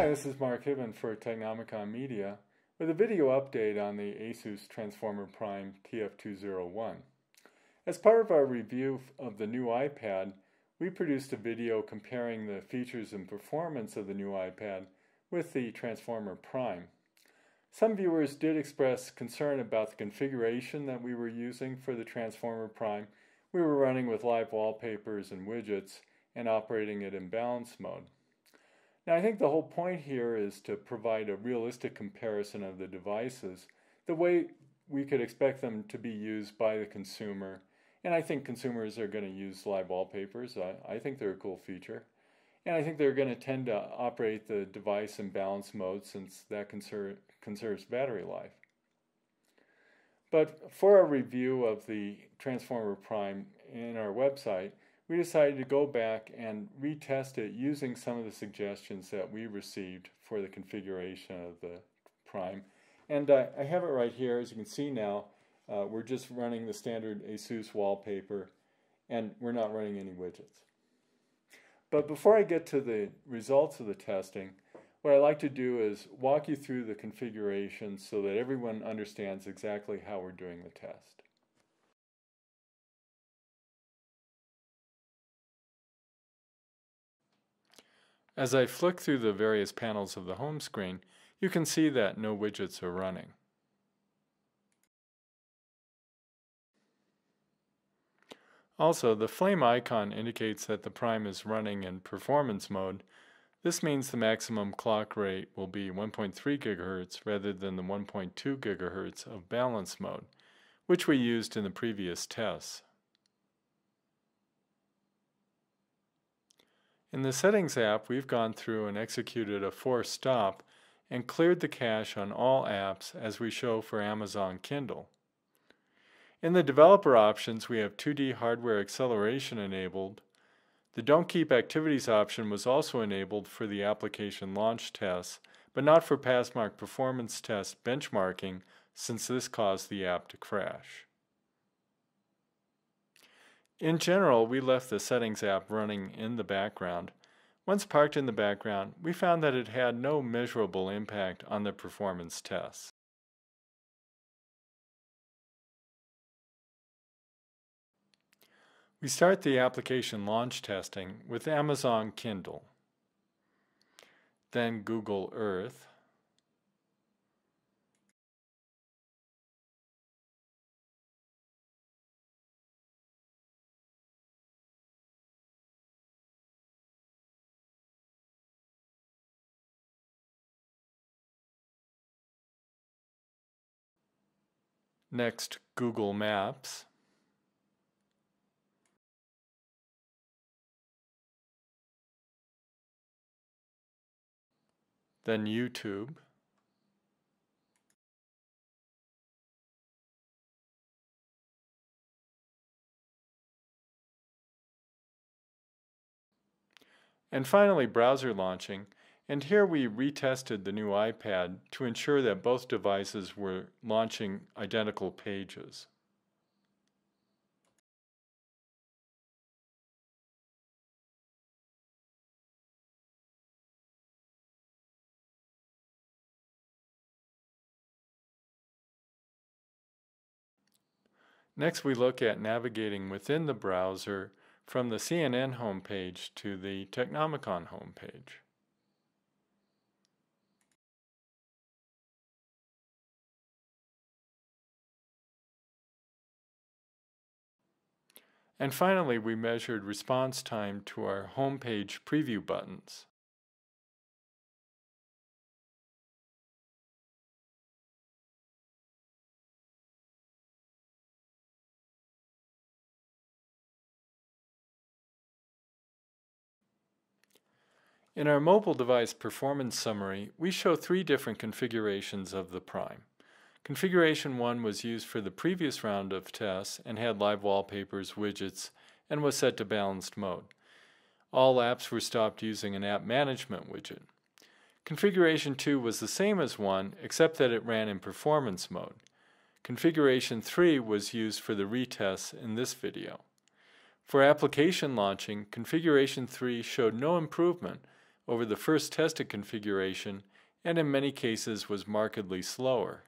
Hi, this is Mark Hibben for Technomicon Media with a video update on the ASUS Transformer Prime TF201. As part of our review of the new iPad, we produced a video comparing the features and performance of the new iPad with the Transformer Prime. Some viewers did express concern about the configuration that we were using for the Transformer Prime. We were running with live wallpapers and widgets and operating it in balance mode. Now, I think the whole point here is to provide a realistic comparison of the devices the way we could expect them to be used by the consumer. And I think consumers are going to use live wallpapers. I, I think they're a cool feature. And I think they're going to tend to operate the device in balance mode since that conser conserves battery life. But for our review of the Transformer Prime in our website, we decided to go back and retest it using some of the suggestions that we received for the configuration of the Prime. And uh, I have it right here, as you can see now, uh, we're just running the standard ASUS wallpaper and we're not running any widgets. But before I get to the results of the testing, what I like to do is walk you through the configuration so that everyone understands exactly how we're doing the test. As I flick through the various panels of the home screen, you can see that no widgets are running. Also, the flame icon indicates that the prime is running in performance mode. This means the maximum clock rate will be 1.3 GHz rather than the 1.2 GHz of balance mode, which we used in the previous tests. In the Settings app, we've gone through and executed a force stop and cleared the cache on all apps as we show for Amazon Kindle. In the developer options, we have 2D hardware acceleration enabled. The Don't Keep Activities option was also enabled for the application launch tests, but not for Passmark performance test benchmarking since this caused the app to crash. In general, we left the Settings app running in the background. Once parked in the background, we found that it had no measurable impact on the performance tests. We start the application launch testing with Amazon Kindle, then Google Earth, Next, Google Maps. Then YouTube. And finally, browser launching and here we retested the new iPad to ensure that both devices were launching identical pages. Next, we look at navigating within the browser from the CNN homepage to the Technomicon homepage. And finally, we measured response time to our homepage preview buttons. In our mobile device performance summary, we show three different configurations of the Prime. Configuration 1 was used for the previous round of tests and had live wallpapers, widgets, and was set to balanced mode. All apps were stopped using an app management widget. Configuration 2 was the same as 1 except that it ran in performance mode. Configuration 3 was used for the retests in this video. For application launching, Configuration 3 showed no improvement over the first tested configuration and in many cases was markedly slower.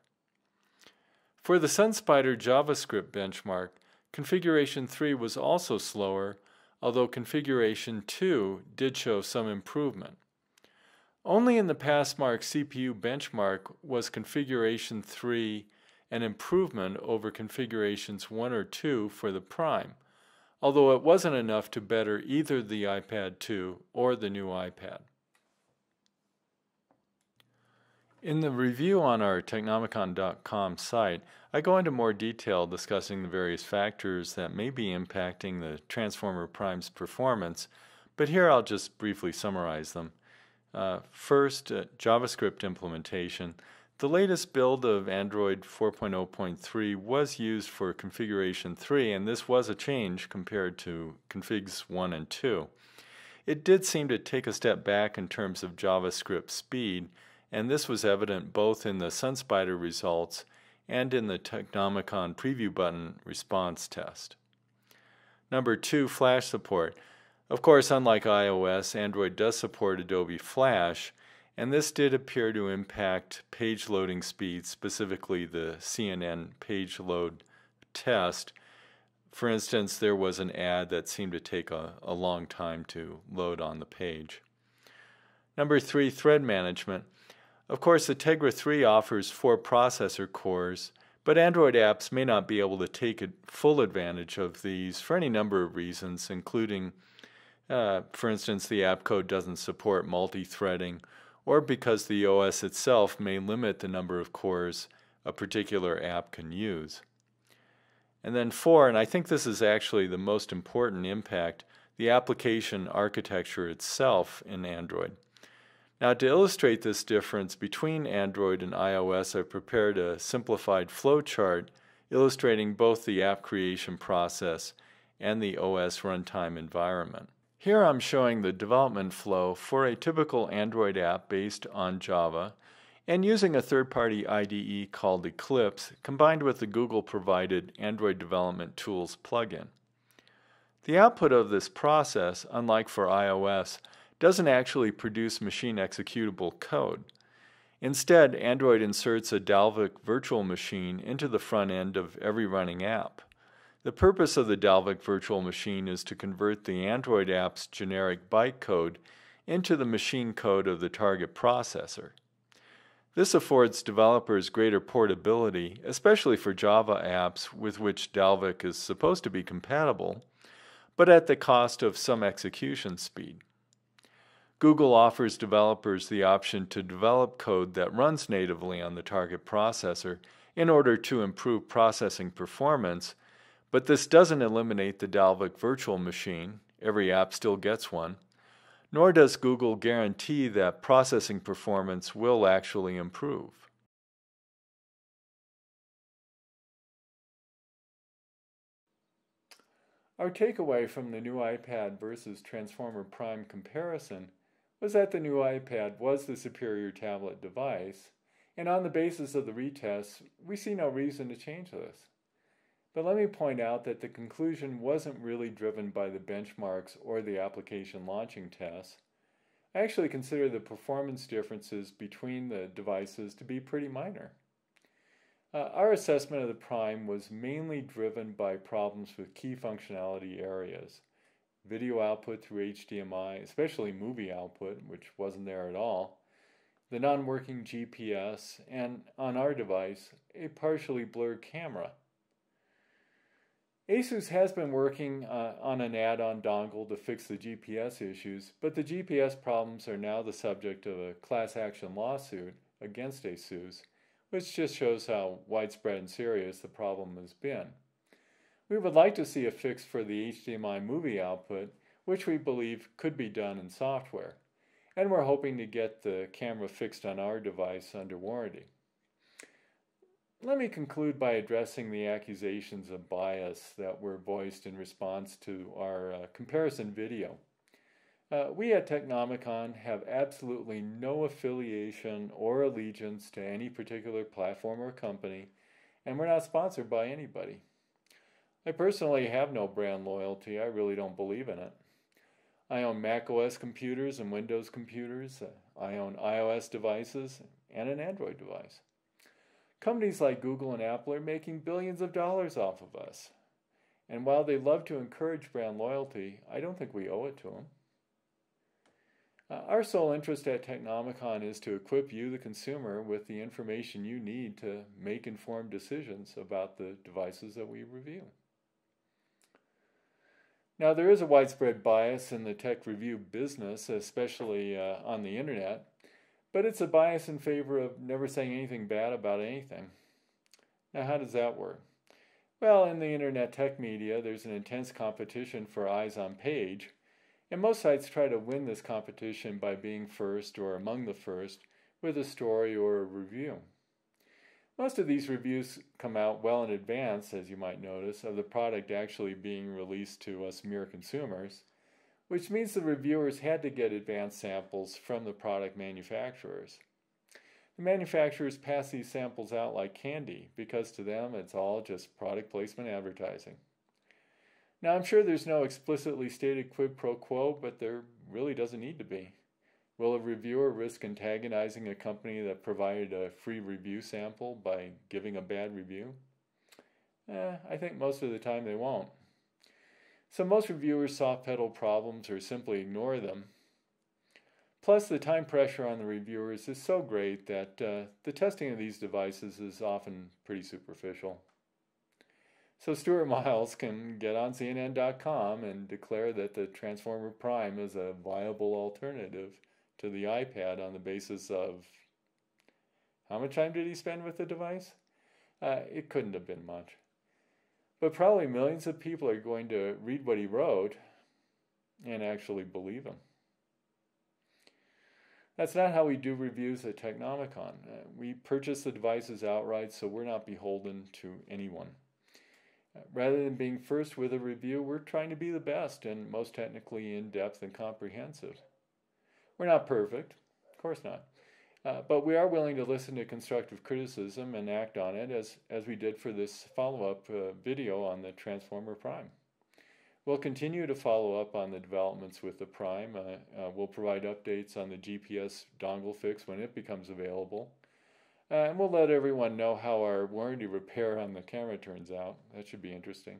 For the SunSpider JavaScript benchmark, configuration 3 was also slower, although configuration 2 did show some improvement. Only in the Passmark CPU benchmark was configuration 3 an improvement over configurations 1 or 2 for the Prime, although it wasn't enough to better either the iPad 2 or the new iPad. In the review on our Technomicon.com site, I go into more detail discussing the various factors that may be impacting the Transformer Prime's performance, but here I'll just briefly summarize them. Uh, first, uh, JavaScript implementation. The latest build of Android 4.0.3 was used for configuration 3, and this was a change compared to configs 1 and 2. It did seem to take a step back in terms of JavaScript speed, and this was evident both in the SunSpider results and in the Technomicon preview button response test. Number two, Flash support. Of course, unlike iOS, Android does support Adobe Flash, and this did appear to impact page loading speed, specifically the CNN page load test. For instance, there was an ad that seemed to take a, a long time to load on the page. Number three, thread management. Of course, the Tegra 3 offers four processor cores, but Android apps may not be able to take full advantage of these for any number of reasons, including uh, for instance, the app code doesn't support multi-threading, or because the OS itself may limit the number of cores a particular app can use. And then four, and I think this is actually the most important impact, the application architecture itself in Android. Now to illustrate this difference between Android and iOS, I've prepared a simplified flowchart illustrating both the app creation process and the OS runtime environment. Here I'm showing the development flow for a typical Android app based on Java and using a third-party IDE called Eclipse combined with the Google-provided Android Development Tools plugin. The output of this process, unlike for iOS, doesn't actually produce machine executable code. Instead, Android inserts a Dalvik virtual machine into the front end of every running app. The purpose of the Dalvik virtual machine is to convert the Android app's generic bytecode into the machine code of the target processor. This affords developers greater portability, especially for Java apps with which Dalvik is supposed to be compatible, but at the cost of some execution speed. Google offers developers the option to develop code that runs natively on the target processor in order to improve processing performance but this doesn't eliminate the Dalvik virtual machine, every app still gets one, nor does Google guarantee that processing performance will actually improve. Our takeaway from the new iPad versus Transformer Prime comparison was that the new iPad was the superior tablet device, and on the basis of the retests, we see no reason to change this. But let me point out that the conclusion wasn't really driven by the benchmarks or the application launching tests. I actually consider the performance differences between the devices to be pretty minor. Uh, our assessment of the Prime was mainly driven by problems with key functionality areas. Video output through HDMI, especially movie output, which wasn't there at all, the non-working GPS, and on our device, a partially blurred camera. Asus has been working uh, on an add-on dongle to fix the GPS issues, but the GPS problems are now the subject of a class action lawsuit against Asus, which just shows how widespread and serious the problem has been. We would like to see a fix for the HDMI movie output, which we believe could be done in software, and we're hoping to get the camera fixed on our device under warranty. Let me conclude by addressing the accusations of bias that were voiced in response to our uh, comparison video. Uh, we at Technomicon have absolutely no affiliation or allegiance to any particular platform or company, and we're not sponsored by anybody. I personally have no brand loyalty, I really don't believe in it. I own Mac OS computers and Windows computers. I own iOS devices and an Android device. Companies like Google and Apple are making billions of dollars off of us. And while they love to encourage brand loyalty, I don't think we owe it to them. Uh, our sole interest at Technomicon is to equip you, the consumer, with the information you need to make informed decisions about the devices that we review. Now, there is a widespread bias in the tech review business, especially uh, on the internet, but it's a bias in favor of never saying anything bad about anything. Now, how does that work? Well, in the internet tech media, there's an intense competition for eyes on page and most sites try to win this competition by being first or among the first with a story or a review. Most of these reviews come out well in advance, as you might notice, of the product actually being released to us mere consumers, which means the reviewers had to get advanced samples from the product manufacturers. The manufacturers pass these samples out like candy because to them it's all just product placement advertising. Now, I'm sure there's no explicitly stated quid pro quo, but there really doesn't need to be. Will a reviewer risk antagonizing a company that provided a free review sample by giving a bad review? Eh, I think most of the time they won't. So most reviewers soft pedal problems or simply ignore them. Plus, the time pressure on the reviewers is so great that uh, the testing of these devices is often pretty superficial. So Stuart Miles can get on CNN.com and declare that the Transformer Prime is a viable alternative to the iPad on the basis of how much time did he spend with the device? Uh, it couldn't have been much. But probably millions of people are going to read what he wrote and actually believe him. That's not how we do reviews at Technomicon. Uh, we purchase the devices outright, so we're not beholden to anyone. Rather than being first with a review, we're trying to be the best and most technically in depth and comprehensive. We're not perfect, of course not, uh, but we are willing to listen to constructive criticism and act on it as, as we did for this follow up uh, video on the Transformer Prime. We'll continue to follow up on the developments with the Prime. Uh, uh we'll provide updates on the GPS dongle fix when it becomes available. Uh, and we'll let everyone know how our warranty repair on the camera turns out. That should be interesting.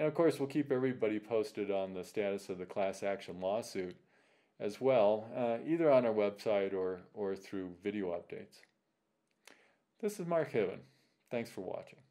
And of course, we'll keep everybody posted on the status of the class action lawsuit as well, uh, either on our website or, or through video updates. This is Mark Hibben. Thanks for watching.